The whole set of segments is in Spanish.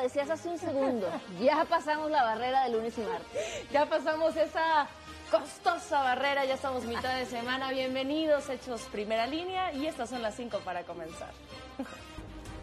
decías hace un segundo. Ya pasamos la barrera de lunes y martes. Ya pasamos esa costosa barrera, ya estamos mitad de semana. Bienvenidos, hechos primera línea y estas son las cinco para comenzar.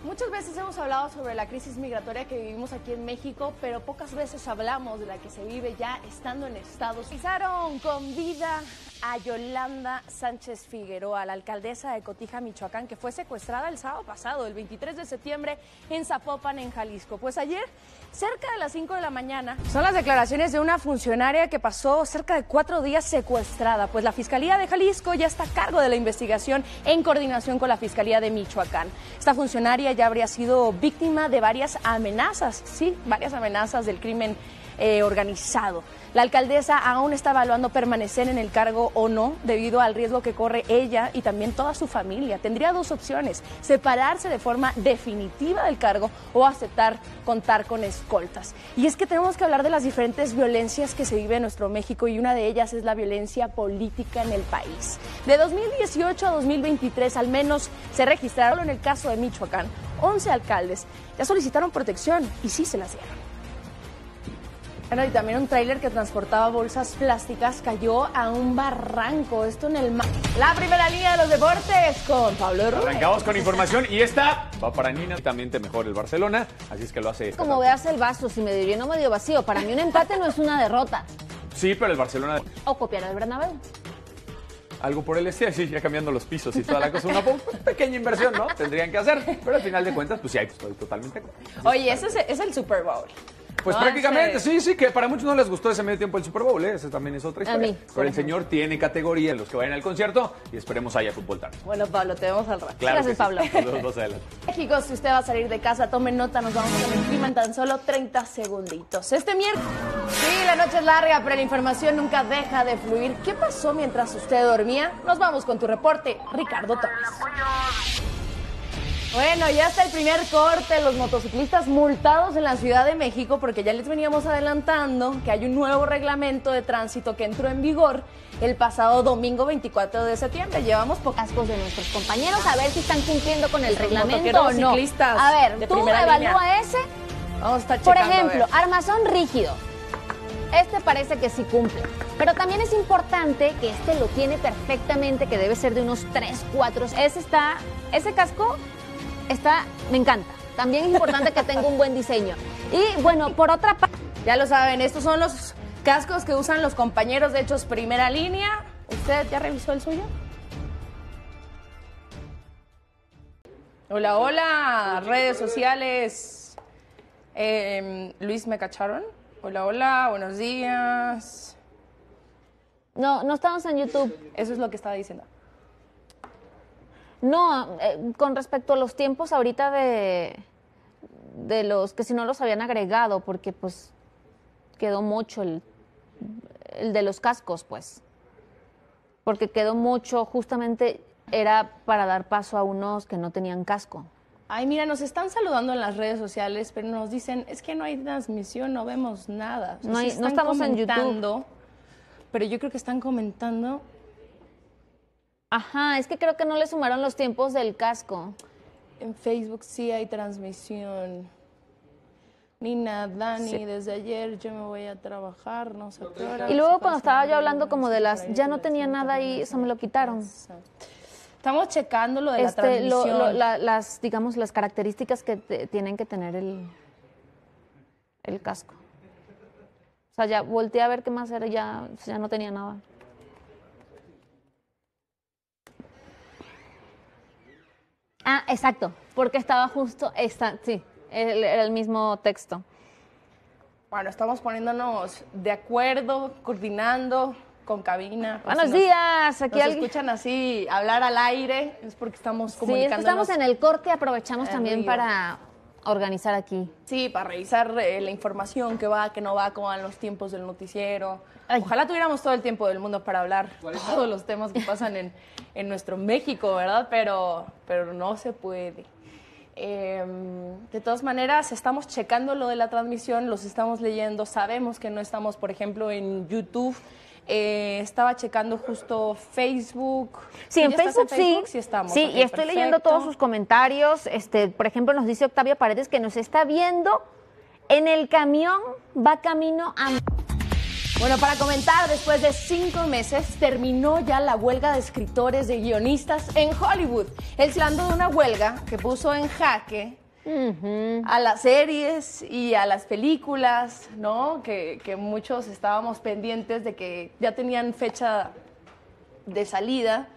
Muchas veces hemos hablado sobre la crisis migratoria que vivimos aquí en México, pero pocas veces hablamos de la que se vive ya estando en Estados Unidos. Pisaron con vida a Yolanda Sánchez Figueroa, la alcaldesa de Cotija, Michoacán, que fue secuestrada el sábado pasado, el 23 de septiembre, en Zapopan, en Jalisco. Pues ayer, cerca de las 5 de la mañana, son las declaraciones de una funcionaria que pasó cerca de cuatro días secuestrada. Pues la Fiscalía de Jalisco ya está a cargo de la investigación en coordinación con la Fiscalía de Michoacán. Esta funcionaria ya habría sido víctima de varias amenazas, sí, varias amenazas del crimen eh, organizado. La alcaldesa aún está evaluando permanecer en el cargo o no debido al riesgo que corre ella y también toda su familia. Tendría dos opciones, separarse de forma definitiva del cargo o aceptar contar con escoltas. Y es que tenemos que hablar de las diferentes violencias que se vive en nuestro México y una de ellas es la violencia política en el país. De 2018 a 2023 al menos se registraron en el caso de Michoacán 11 alcaldes ya solicitaron protección y sí se las dieron. Bueno, y también un tráiler que transportaba bolsas plásticas cayó a un barranco. Esto en el mar. La primera línea de los deportes con Pablo Ruiz. Arrancamos con información y esta va para Nina. También te mejor el Barcelona, así es que lo hace. Como veas el vaso, si medio lleno o medio vacío. Para mí un empate no es una derrota. Sí, pero el Barcelona. O copiar al Bernabéu. Algo por el este, así ya cambiando los pisos y toda la cosa. Una pequeña inversión, ¿no? Tendrían que hacer. Pero al final de cuentas, pues sí, estoy totalmente. Oye, ese es, es el Super Bowl. Pues No, prácticamente, ese- sí, sí, que para muchos no les gustó ese medio tiempo del Super Bowl, ¿eh? ese también es otra historia. mí, Pero el señor tiene categoría en los que vayan al concierto y esperemos haya fútbol tarde. Bueno, Pablo, te vemos al rato. Claro Gracias, sí. Pablo. Saludos más adelante. México, si usted va a salir de casa, tome nota, nos vamos con el clima en tan solo 30 segunditos. Este miércoles, sí, la noche es larga, pero la información nunca deja de fluir. ¿Qué pasó mientras usted dormía? Nos vamos con tu reporte, Ricardo Torres. Bueno, ya está el primer corte, los motociclistas multados en la Ciudad de México, porque ya les veníamos adelantando que hay un nuevo reglamento de tránsito que entró en vigor el pasado domingo 24 de septiembre. Llevamos pocas Cascos de nuestros compañeros, a ver si están cumpliendo con el reglamento o no. ciclistas A ver, tú evalúa línea. ese. Vamos a estar Por a ejemplo, armazón rígido. Este parece que sí cumple. Pero también es importante que este lo tiene perfectamente, que debe ser de unos 3, 4. Ese está, ese casco está, me encanta. También es importante que tenga un buen diseño. Y bueno, por otra parte, Ya lo saben, estos son los cascos que usan los compañeros de Hechos Primera Línea. ¿Usted ya revisó el suyo? Hola, hola, redes sociales. Eh, Luis, ¿me cacharon? Hola, hola, buenos días. no, no estamos en YouTube. Eso es lo que estaba diciendo. No, eh, con respecto a los tiempos ahorita de, de los que si no los habían agregado, porque pues quedó mucho el, el de los cascos, pues. Porque quedó mucho, justamente era para dar paso a unos que no tenían casco. Ay, mira, nos están saludando en las redes sociales, pero nos dicen, es que no hay transmisión, no vemos nada. O sea, No hay- sí no están estamos en YouTube. comentando, Pero yo creo que están comentando Ajá, es que creo que no le sumaron los tiempos del casco. En Facebook sí hay transmisión. Nina, Dani, Sí. desde ayer yo me voy a trabajar, no sé qué hora. Y luego cuando estaba yo hablando como de las, ya no tenía nada ahí, eso me lo quitaron. Estamos checando lo de la Este, lo- transmisión. lo- la- las, digamos, las características que te- tienen que tener el, el casco. O sea, ya volteé a ver qué más era, ya, ya no tenía nada. Ah, exacto, porque estaba justo, esta, sí, el- era el mismo texto. Bueno, estamos poniéndonos de acuerdo, coordinando con cabina. Buenos si nos- días, aquí Nos alguien. escuchan así hablar al aire, es porque estamos Sí, es que comunicándonos. estamos en el corte, aprovechamos también para organizar aquí. Sí, para revisar eh, la información que va, que no va, cómo van los tiempos del noticiero. Ay. Ojalá tuviéramos todo el tiempo del mundo para hablar todos los temas que pasan en, en nuestro México, ¿verdad? Pero, pero no se puede. Eh, de todas maneras, estamos checando lo de la transmisión, los estamos leyendo, sabemos que no estamos, por ejemplo, en YouTube. Eh, estaba checando justo Facebook. Sí, en ¿Ya estás Facebook, sí. Sí, estamos. Sí, y estoy leyendo todos sus comentarios. Este, por ejemplo, nos dice Octavio Paredes que nos está viendo En el camión va camino a... Bueno, para comentar, después de cinco meses terminó ya la huelga de escritores, de guionistas en Hollywood. El de una huelga que puso en jaque a las series y a las películas, ¿no? Que, que muchos estábamos pendientes de que ya tenían fecha de salida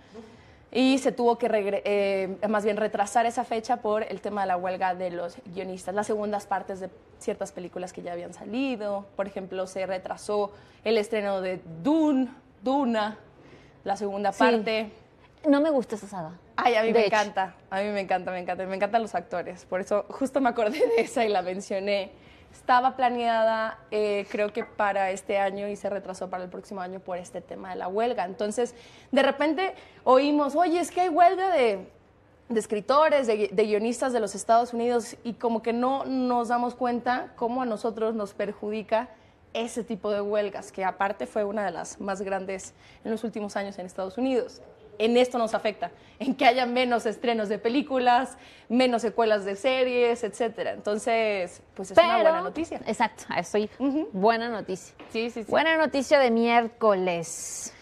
y se tuvo que regre- eh, más bien retrasar esa fecha por el tema de la huelga de los guionistas, las segundas partes de ciertas películas que ya habían salido, por ejemplo, se retrasó el estreno de Dune, Duna, la segunda Sí. parte. No me gusta esa saga. Ay, a mí me hecho. encanta, a mí me encanta, me encanta, me encantan los actores, por eso justo me acordé de esa y la mencioné. Estaba planeada, eh, creo que para este año y se retrasó para el próximo año por este tema de la huelga. Entonces, de repente oímos, oye, es que hay huelga de, de escritores, de, de guionistas de los Estados Unidos y como que no nos damos cuenta cómo a nosotros nos perjudica ese tipo de huelgas, que aparte fue una de las más grandes en los últimos años en Estados Unidos. En esto nos afecta, en que haya menos estrenos de películas, menos secuelas de series, etcétera. Entonces, pues es una buena noticia. Exacto, iba. Ujú. Buena noticia. Sí, sí, sí. Buena noticia de miércoles.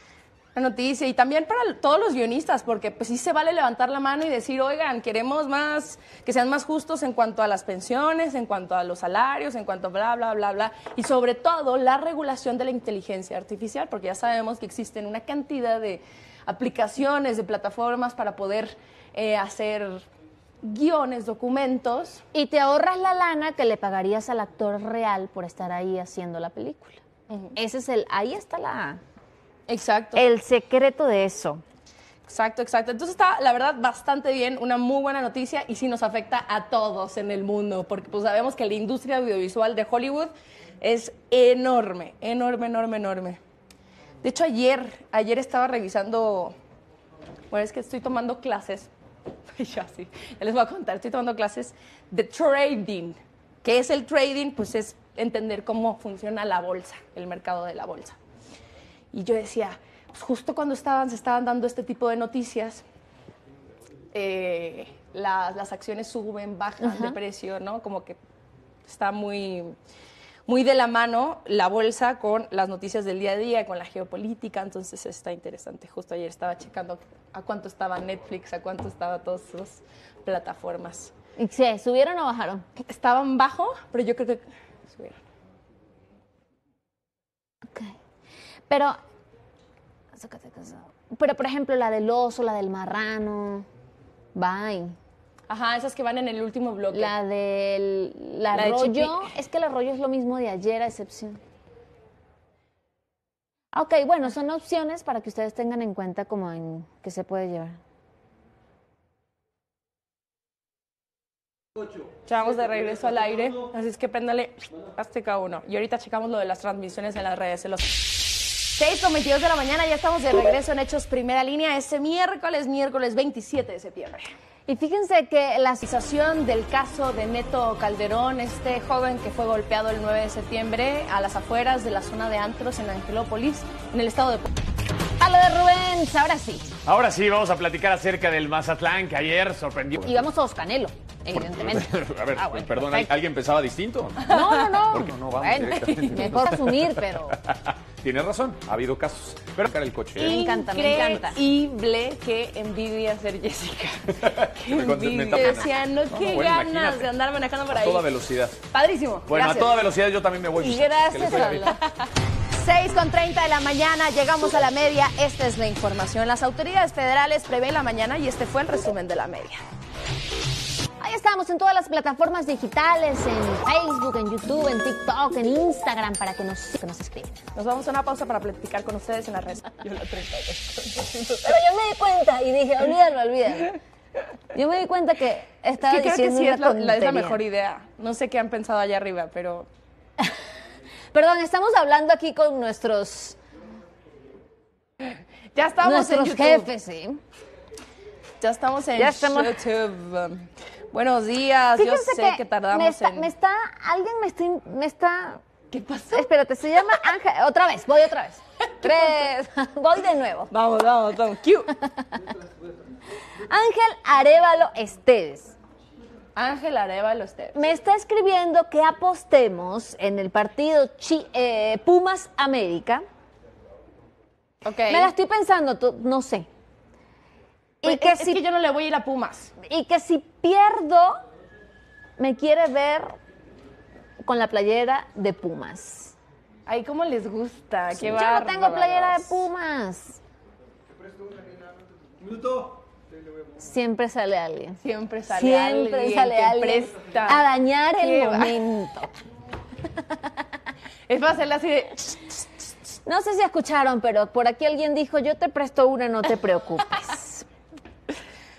Buena noticia y también para todos los guionistas, porque pues sí se vale levantar la mano y decir, oigan, queremos más, que sean más justos en cuanto a las pensiones, en cuanto a los salarios, en cuanto a bla, bla, bla, bla, y sobre todo la regulación de la inteligencia artificial, porque ya sabemos que existen una cantidad de aplicaciones, de plataformas para poder eh, hacer guiones, documentos. Y te ahorras la lana que le pagarías al actor real por estar ahí haciendo la película. Ese es el, ahí está la, Exacto. el secreto de eso. Exacto, exacto. Entonces está, la verdad, bastante bien, una muy buena noticia y sí nos afecta a todos en el mundo, porque pues sabemos que la industria audiovisual de Hollywood es enorme, enorme, enorme, enorme. De hecho, ayer, ayer estaba revisando, bueno, es que estoy tomando clases, ya sí, ya les voy a contar, estoy tomando clases de trading. ¿Qué es el trading? Pues es entender cómo funciona la bolsa, el mercado de la bolsa. Y yo decía, pues justo cuando estaban, se estaban dando este tipo de noticias, eh, la- las acciones suben, bajan de precio, ¿no? Como que está muy, muy de la mano la bolsa con las noticias del día a día, con la geopolítica, entonces está interesante. Justo ayer estaba checando a cuánto estaba Netflix, a cuánto estaba todas esas plataformas. ¿Y qué, ¿Subieron o bajaron? Estaban bajo, pero yo creo que subieron. Ok. Pero, pero por ejemplo, la del oso, la del marrano, bye. Ajá, esas que van en el último bloque. La del la de es que el arroyo es lo mismo de ayer, a excepción. Ah, Ok, bueno, son opciones para que ustedes tengan en cuenta como en qué se puede llevar. Ya vamos de regreso al aire, así es que préndale Azteca 1. Y ahorita checamos lo de las transmisiones en las redes. en los 6 con 22 de la mañana, ya estamos de regreso en Hechos Primera Línea este miércoles, miércoles 27 de septiembre. Y fíjense que la sensación del caso de Neto Calderón, este joven que fue golpeado el 9 de septiembre a las afueras de la zona de Antros en Angelópolis, en el estado de... a lo de Rubens, ahora sí. Ahora sí, vamos a platicar acerca del Mazatlán que ayer sorprendió. Y vamos todos Canelo, evidentemente. A ver, Ah, bueno, perdón, perfecto. ¿alguien pensaba distinto? No, no, no. ¿Por qué no vamos Bueno, mejor asumir, pero Tienes razón, ha habido casos. Pero cara el coche. Me encanta, me encanta. Increíble que envidia ser Jessica. Qué envidia. tapa- Decía, no, No, qué bueno, ganas imagínate. de andar manejando por A ahí. toda velocidad. Padrísimo. Bueno, gracias. a toda velocidad yo también me voy. Gracias, bien. 6 con 30 de la mañana, llegamos a la media. Esta es la información. Las autoridades federales prevén la mañana y este fue el resumen de la media. Estamos en todas las plataformas digitales, en Facebook, en YouTube, en TikTok, en Instagram, para que nos, que nos escriban. Nos vamos a una pausa para platicar con ustedes en la red. Yo la 30. Pero yo me di cuenta y dije, olvídalo, olvídalo. Yo me di cuenta que estaba que creo que diciendo sí una es, la, es la tontería. mejor idea. No sé qué han pensado allá arriba, pero Perdón, estamos hablando aquí con nuestros, ya estamos en YouTube. jefes, ¿sí? Ya estamos en Ya estamos- YouTube. Buenos días. Fíjense Yo sé que, tardamos me está, en. me está, alguien me está, me está, ¿Qué pasó? espérate, se llama Ángel, otra vez, voy otra vez. Tres, voy de nuevo. Vamos, vamos, vamos. Q. Ángel Arevalo Esteves. Ángel Arevalo Esteves. Me está escribiendo que apostemos en el partido Chi- eh, Pumas América. Ok. Me la estoy pensando, tú- no sé. Y Pues, que, es, si, es que yo no le voy a ir a Pumas. y que si pierdo, me quiere ver con la playera de Pumas. Ay, cómo les gusta. Qué Yo no tengo playera de Pumas. Siempre sale alguien. Siempre sale Siempre alguien sale que alguien presta. a dañar el va- momento. Es para hacerle así de... No sé si escucharon, pero por aquí alguien dijo, yo te presto una, no te preocupes.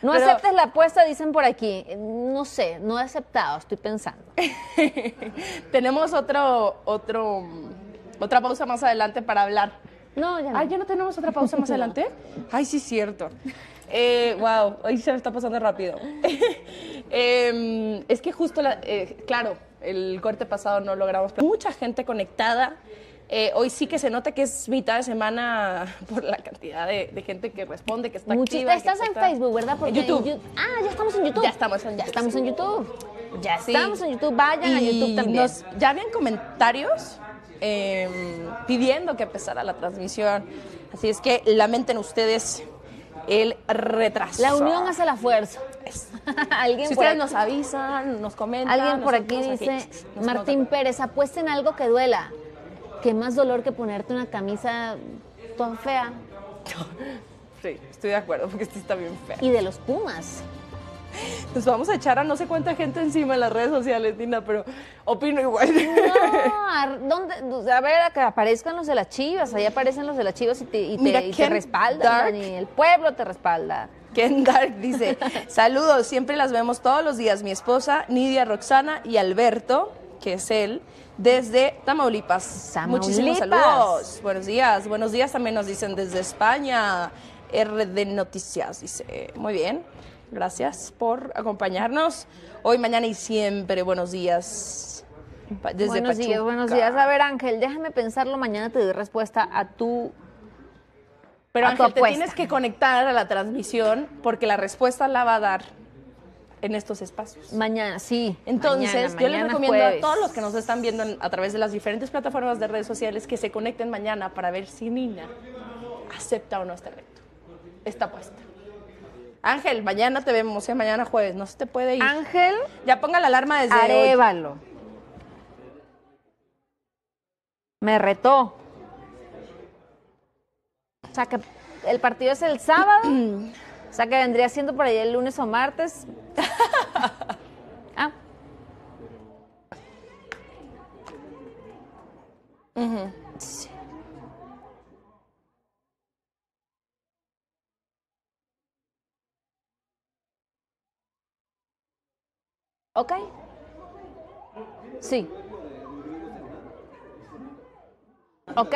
No Pero- aceptes la apuesta, dicen por aquí. No sé, no he aceptado, estoy pensando. Tenemos otro, otro, otra pausa más adelante para hablar. No, ya no. Ah, ¿ya no tenemos otra pausa más adelante? Ay, sí, cierto. Eh, wow, hoy se me está pasando rápido. Em, es que justo, la- eh, claro, el corte pasado no logramos. Mucha gente conectada. Eh, hoy sí que se nota que es mitad de semana por la cantidad de, de gente que responde, que está Muchis- activa. que Estás en está- Facebook, ¿verdad? En YouTube. Ah, ya estamos en YouTube. Ya estamos en Ya YouTube. estamos en YouTube. Ya Sí. estamos en YouTube. Vayan a YouTube también. nos- ya habían comentarios eh, pidiendo que empezara la transmisión. Así es que lamenten ustedes el retraso. La unión hace la fuerza. alguien Si ustedes aquí- nos avisan, nos comentan. Alguien por aquí dice, Martín. Pérez, apuesta en algo que duela. Qué más dolor que ponerte una camisa toda fea. Sí, estoy de acuerdo, porque sí está bien fea. Y de los Pumas. Nos vamos a echar a no sé cuánta gente encima en las redes sociales, Tina, pero opino igual. No, ¿dónde? a ver, a que aparezcan los de las chivas. Ahí aparecen los de las chivas y te, y te- Mira, y te respaldan. Dani, el pueblo te respalda. Ken Dark dice, saludos, siempre las vemos todos los días, mi esposa, Nidia, Roxana y Alberto, que es él, desde Tamaulipas. Muchísimos Tamaulipas. saludos. Buenos días. Buenos días también nos dicen desde España. RD Noticias dice, muy bien. Gracias por acompañarnos. Hoy, mañana y siempre, buenos días. Desde buenos días, Pachuca. buenos días. A ver, Ángel, déjame pensarlo. Mañana te doy respuesta a tu. Pero Ángel, te tienes que conectar a la transmisión porque la respuesta la va a dar en estos espacios. Mañana, sí. Entonces, mañana, yo les recomiendo jueves. a todos los que nos están viendo en- a través de las diferentes plataformas de redes sociales que se conecten mañana para ver si Nina acepta o no este reto, esta apuesta. Ángel, mañana te vemos, ¿eh? mañana jueves, no se te puede ir. Ángel ya ponga la alarma desde hoy. Arevalo. Me retó. O sea que el partido es el sábado. sea que vendría siendo por ahí el lunes o martes. ah. Sí. Ok. Sí. Ok.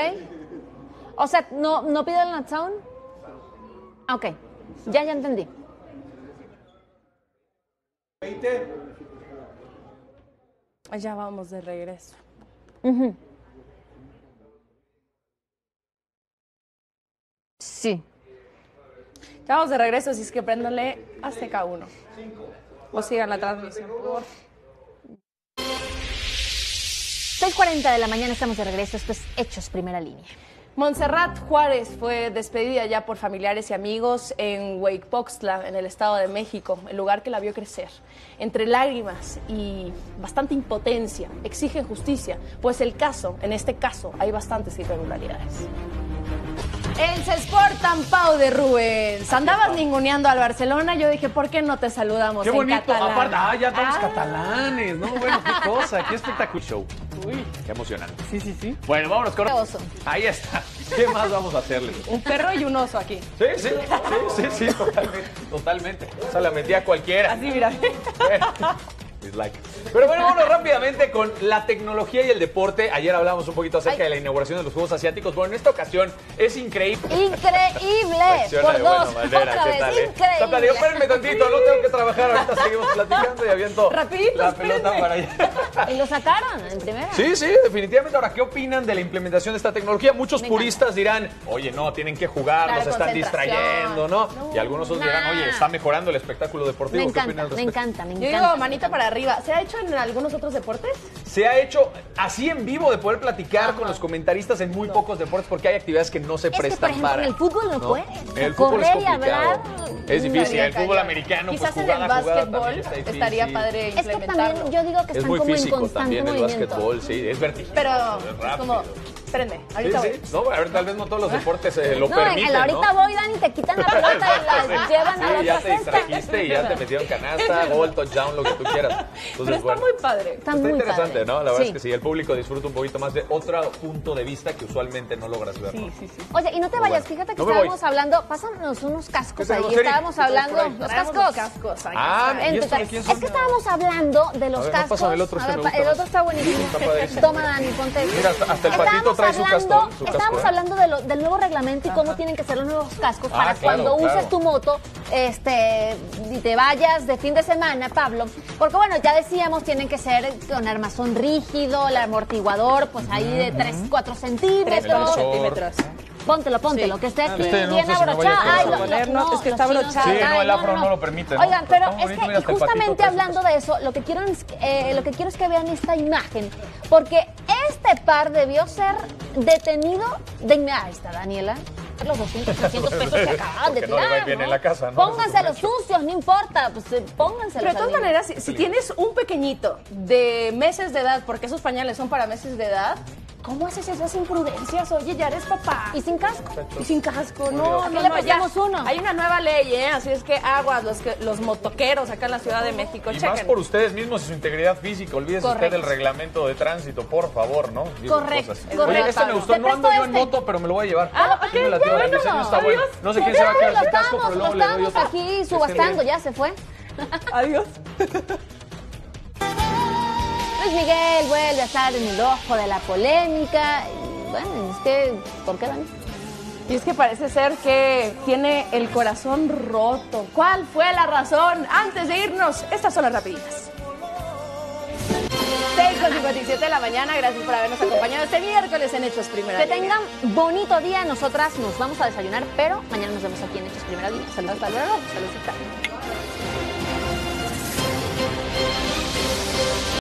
O sea, ¿no, no pide el not sound? Ok. Ya, ya entendí. Ya vamos de regreso. Sí. Ya vamos de regreso, así es que préndanle a CK1. O sigan la transmisión. por favor. 6.40 de la mañana estamos de regreso. Esto es Hechos Primera Línea. Montserrat Juárez fue despedida ya por familiares y amigos en Huaypoxtla, en el Estado de México, el lugar que la vio crecer. Entre lágrimas y bastante impotencia, exigen justicia, pues el caso, en este caso, hay bastantes irregularidades. El Sport Tampao de Rubens. Andabas ninguneando al Barcelona, yo dije, ¿por qué no te saludamos Qué en bonito. catalán? Aparte, ah, ya estamos Ah. catalanes. No, bueno, qué cosa, qué espectacular show. Uy, qué emocionante. Sí, sí, sí. Bueno, vámonos con. Oso. Ahí está. ¿Qué más vamos a hacerle? Un perro y un oso aquí. Sí, sí, sí, sí, sí, totalmente. Totalmente. O sea, la metí a cualquiera. Así, mira. Bueno, Dislike. Pero bueno, vámonos rápidamente con la tecnología y el deporte. Ayer hablamos un poquito acerca Ay. de la inauguración de los Juegos Asiáticos. Bueno, en esta ocasión es increíble. Increíble. Reacciona Por de buena dos. manera, Otra ¿qué vez. tal, eh? Increíble. Espérenme tantito, no tengo que trabajar. Ahorita seguimos platicando y aviento Rapidito, la pelota para allá. Y lo sacaron en primera. Sí, sí, definitivamente. Ahora, ¿qué opinan de la implementación de esta tecnología? Muchos Me puristas dirán, oye, no, tienen que jugar, Claro, nos están distrayendo, ¿no? Y algunos otros dirán, oye, está mejorando el espectáculo deportivo. Me ¿Qué encanta, opinan al me encanta, me Yo encanta. digo manita para arriba. ¿Se ha hecho en algunos otros deportes? Se ha hecho así en vivo de poder platicar con los comentaristas en muy pocos deportes porque hay actividades que no se Es que, prestan por ejemplo, para. en el fútbol no puedes. En el fútbol es Correr y complicado. hablar, Es difícil. El fútbol americano, Quizás pues en el jugada a jugada básquetbol estaría padre Es que también yo digo que Es están muy como en físico constante también el movimiento. básquetbol, sí, es vertiginoso. Pero es es rápido. como, espérenme, Sí, ahorita sí. voy. No, a ver, tal vez no todos los deportes eh, lo No, en permiten, el ahorita ¿no? voy, Dan, y te quitan la pelota y la llevan a la Sí, ya te distrajiste y ya te metieron canasta, gol, touchdown, lo que tú quieras. Entonces, Pero está bueno. muy padre. Está Está muy interesante, padre. ¿no? La verdad Sí. es que sí, el público disfruta un poquito más de otro punto de vista que usualmente no logras ver. Sí, sí, sí. Oye, y no te vayas, bueno. fíjate que No me voy. estábamos hablando, pásanos unos cascos ¿Qué ahí, estábamos ¿Qué traes por hablando, los cascos. los cascos. ahí Ah, está. ¿y En es que estábamos hablando de los cascos. el otro, este el otro está buenísimo. Toma, Dani, ponte. Mira, hasta- el patito trae su hablando- casco, su casco, Estábamos ¿eh? hablando de lo- del nuevo reglamento y cómo tienen que ser los nuevos cascos Ah, para claro, cuando claro. uses tu moto este, y te vayas de fin de semana, Pablo. Porque bueno, ya decíamos, tienen que ser con armazón rígido, el amortiguador, pues ahí de 3, 4 Tres, centímetros. cuatro Sensor. centímetros. Póntelo, póntelo, Sí. que esté aquí Este no bien sé si abrochado. Ay, lo- lo- no, es que está abrochado. Sí, no, el afro no lo permite, ¿no? Oigan, pero es que justamente hablando de eso, lo que quiero es, eh, lo que quiero es que vean esta imagen, porque este par debió ser detenido de inmediato. Ahí está Daniela. Los 200, 300 pesos que acaban de no le va tirar. bien ¿no? en la casa, ¿no? Pónganse los sucios, no importa, pues eh, pónganse Pero de todas maneras, si, si tienes un pequeñito de meses de edad, porque esos pañales son para meses de edad, ¿cómo haces esas imprudencias? Oye, ya eres papá. Y sin casco. Y sin casco, no, Aquí no, le no, ya. prestamos uno. Hay una nueva ley, ¿eh? Así es que aguas, los, que, los motoqueros acá en la Ciudad de México, Y chequen. más por ustedes mismos y su integridad física. Olvídese usted del reglamento de tránsito, por favor, ¿no? Digo Correcto, cosas. correcto. Oye, este me gustó. No ando yo en este. moto, pero me lo voy a llevar. Ah, Sí ok, el diseño está bueno. No sé quién se va a quedar lo sin casco, estábamos, pero lo luego le doy estábamos otro. aquí subastando, le- ya se fue. Adiós. Luis Miguel vuelve a estar en el ojo de la polémica. Y bueno, es que, ¿por qué, Dani? Y es que parece ser que tiene el corazón roto. ¿Cuál fue la razón? Antes de irnos, estas son las rapiditas. 6 con 57 de la mañana, gracias por habernos acompañado este miércoles en Hechos Primera Que tengan bonito día. Nosotras nos vamos a desayunar, pero mañana nos vemos aquí en Hechos Primera Línea. Saludos. Hasta luego, saludcita.